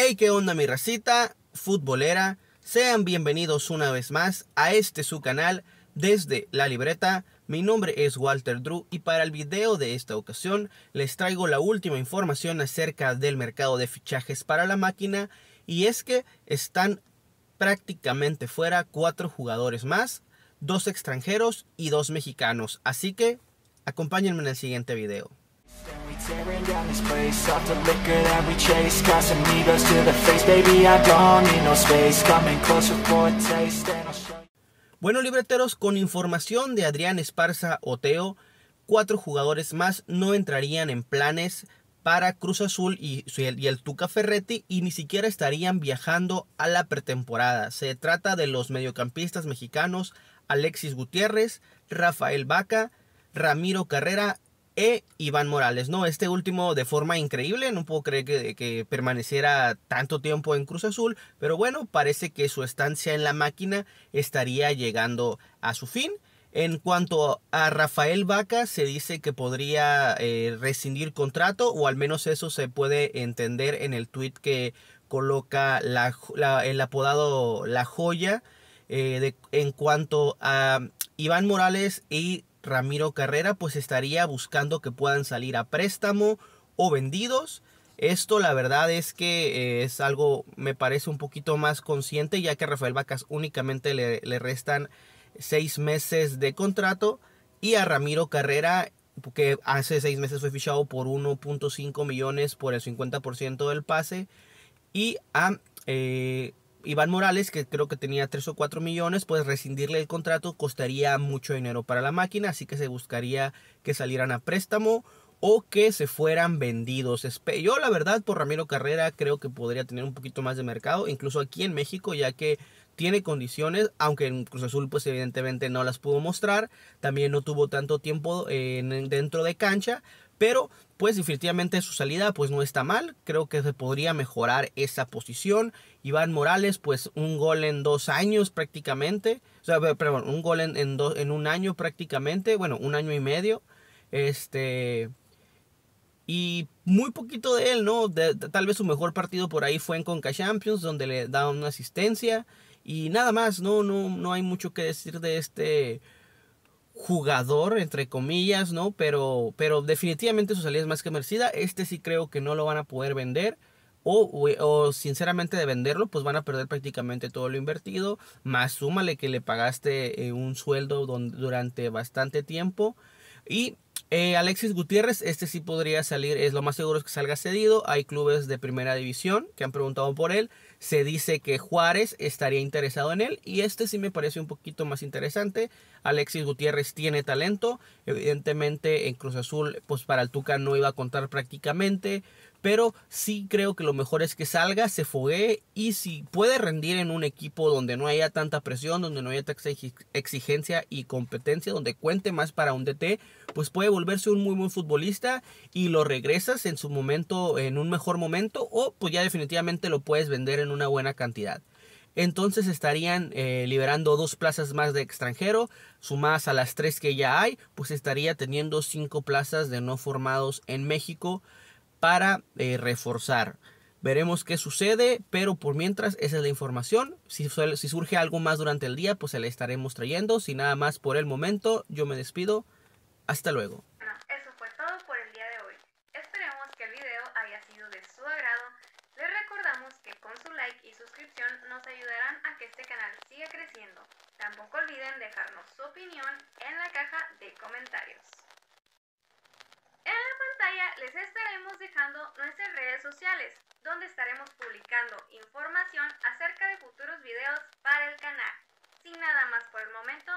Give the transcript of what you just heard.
Hey, ¿qué onda mi racita futbolera? Sean bienvenidos una vez más a este su canal desde la libreta. Mi nombre es Walter Drew y para el video de esta ocasión les traigo la última información acerca del mercado de fichajes para la máquina y es que están prácticamente fuera cuatro jugadores más, dos extranjeros y dos mexicanos. Así que acompáñenme en el siguiente video. Down this place Off the liquor that we chase. To the face. Baby, I don't need no space. Closer for a taste And I'll show bueno, libreteros, con información de Adrián Esparza Oteo, cuatro jugadores más no entrarían en planes para Cruz Azul y, y, el Tuca Ferretti y ni siquiera estarían viajando a la pretemporada. Se trata de los mediocampistas mexicanos Alexis Gutiérrez, Rafael Vaca, Ramiro Carrera e Iván Morales, ¿no? Este último de forma increíble, no puedo creer que, permaneciera tanto tiempo en Cruz Azul, pero bueno, parece que su estancia en la máquina estaría llegando a su fin. En cuanto a Rafael Vaca, se dice que podría eh, rescindir contrato, o al menos eso se puede entender en el tweet que coloca la, el apodado La Joya. Eh, de, en cuanto a Iván Morales y Ramiro Carrera pues estaría buscando que puedan salir a préstamo o vendidos. Esto la verdad es que eh, es algo me parece un poquito más consciente ya que a Rafael Vacas únicamente le, le restan seis meses de contrato y a Ramiro Carrera que hace seis meses fue fichado por 1.5 millones por el 50% del pase y a eh, Iván Morales, que creo que tenía 3 o 4 millones, pues rescindirle el contrato costaría mucho dinero para la máquina, así que se buscaría que salieran a préstamo o que se fueran vendidos. Yo la verdad por Ramiro Carrera creo que podría tener un poquito más de mercado, incluso aquí en México, ya que tiene condiciones, aunque en Cruz Azul pues evidentemente no las pudo mostrar, también no tuvo tanto tiempo dentro de cancha, pero pues definitivamente su salida pues no está mal, creo que se podría mejorar esa posición. Iván Morales pues un gol en dos años prácticamente, o sea, perdón, un gol en, en, un año prácticamente, bueno, un año y medio, este... Y muy poquito de él, ¿no? tal vez su mejor partido por ahí fue en Conca Champions, donde le da una asistencia. Y nada más, no, no, no hay mucho que decir de este jugador, entre comillas, ¿no? Pero, pero definitivamente su salida es más que merecida. Este sí creo que no lo van a poder vender. O, o, sinceramente de venderlo, pues van a perder prácticamente todo lo invertido. Más súmale que le pagaste eh, un sueldo durante bastante tiempo. Y eh, Alexis Gutiérrez, este sí podría salir, es lo más seguro es que salga cedido. Hay clubes de primera división que han preguntado por él. Se dice que Juárez estaría interesado en él y este sí me parece un poquito más interesante. Alexis Gutiérrez tiene talento. Evidentemente en Cruz Azul, pues para el Tuca no iba a contar prácticamente. Pero sí creo que lo mejor es que salga, se foguee y si puede rendir en un equipo donde no haya tanta presión, donde no haya tanta exigencia y competencia, donde cuente más para un DT, pues puede volverse un muy buen futbolista y lo regresas en su momento, en un mejor momento o pues ya definitivamente lo puedes vender en una buena cantidad. Entonces estarían eh, liberando dos plazas más de extranjero, sumadas a las tres que ya hay, pues estaría teniendo cinco plazas de no formados en México para eh, reforzar. Veremos qué sucede, pero por mientras esa es la información. Si, si surge algo más durante el día, pues se le estaremos trayendo. Si nada más por el momento, yo me despido. Hasta luego. Bueno, eso fue todo por el día de hoy. Esperemos que el video haya sido de su agrado. Les recordamos que con su like y suscripción nos ayudarán a que este canal siga creciendo. Tampoco olviden dejarnos su opinión en la caja de comentarios les estaremos dejando nuestras redes sociales, donde estaremos publicando información acerca de futuros videos para el canal. Sin nada más por el momento,